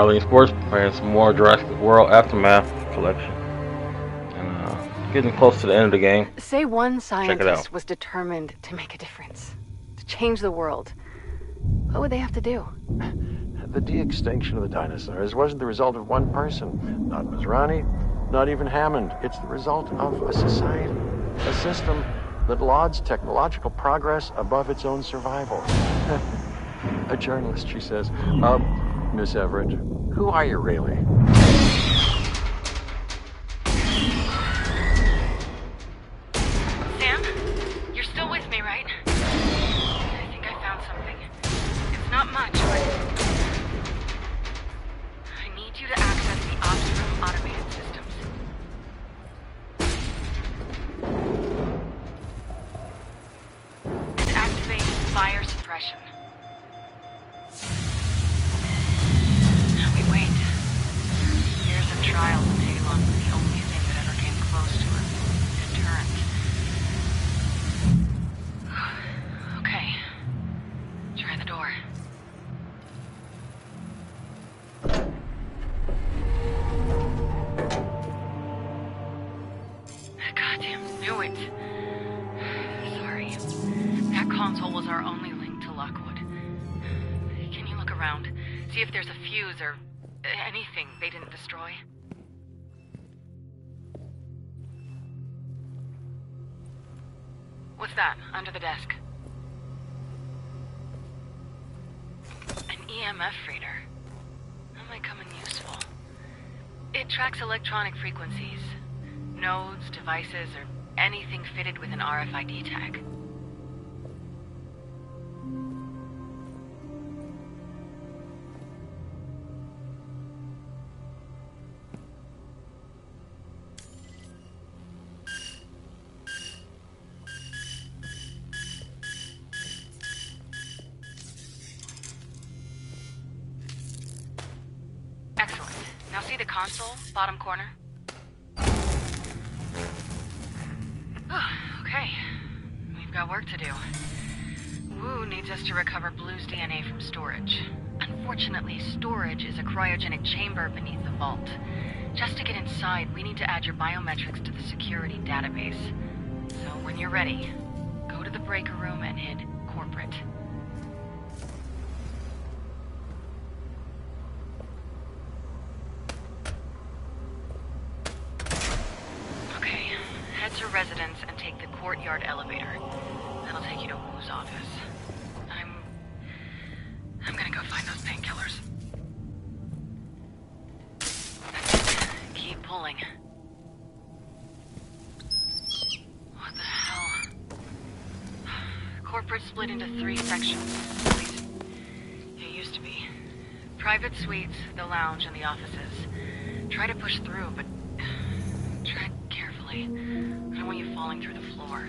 RLaneSports playing some more Jurassic World Aftermath collection. And uh, getting close to the end of the game. Say one out. scientist was determined to make a difference, to change the world. What would they have to do? The de-extinction of the dinosaurs wasn't the result of one person. Not Masrani, not even Hammond. It's the result of a society, a system that lauds technological progress above its own survival. a journalist, she says. Um, Miss Everett, who are you really? It. Sorry. That console was our only link to Lockwood. Can you look around? See if there's a fuse or anything they didn't destroy? What's that under the desk? An EMF reader. That might come in useful. It tracks electronic frequencies, nodes, devices, or anything fitted with an RFID tag. Excellent. Now see the console, bottom corner? Work to do. Wu needs us to recover Blue's DNA from storage. Unfortunately, storage is a cryogenic chamber beneath the vault. Just to get inside, we need to add your biometrics to the security database. So when you're ready, go to the breaker room and hit corporate. Okay, head to residence and take the courtyard elevator. Office. I'm... I'm gonna go find those painkillers. Keep pulling. What the hell? Corporate split into three sections. At least, it used to be. Private suites, the lounge, and the offices. Try to push through, but tread carefully. I don't want you falling through the floor.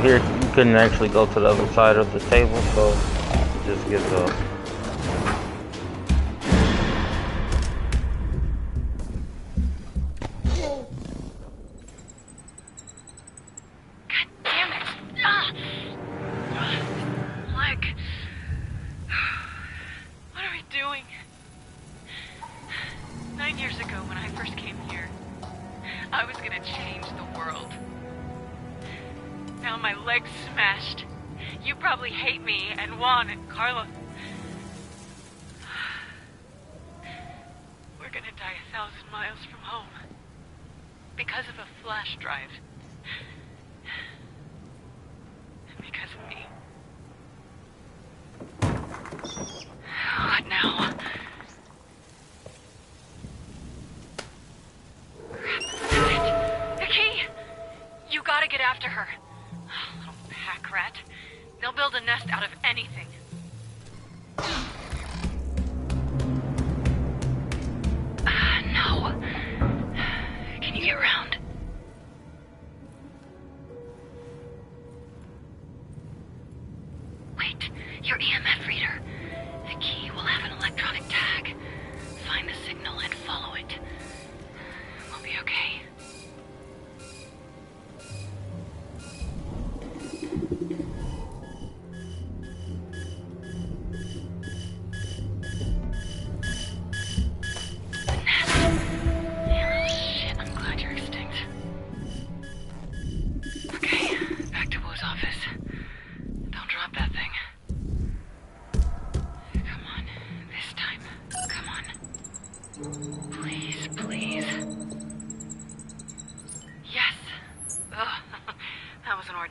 Here you couldn't actually go to the other side of the table, so just get the leg's smashed. You probably hate me and Juan and Carla. We're gonna die a thousand miles from home. Because of a flash drive.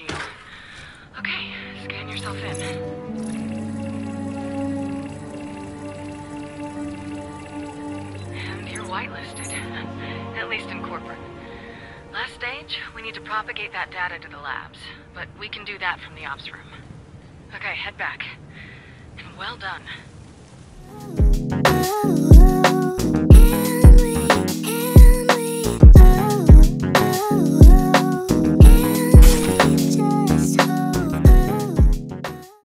Ordeal. Okay, scan yourself in. And you're whitelisted. At least in corporate. Last stage, we need to propagate that data to the labs. But we can do that from the ops room. Okay, head back. And well done.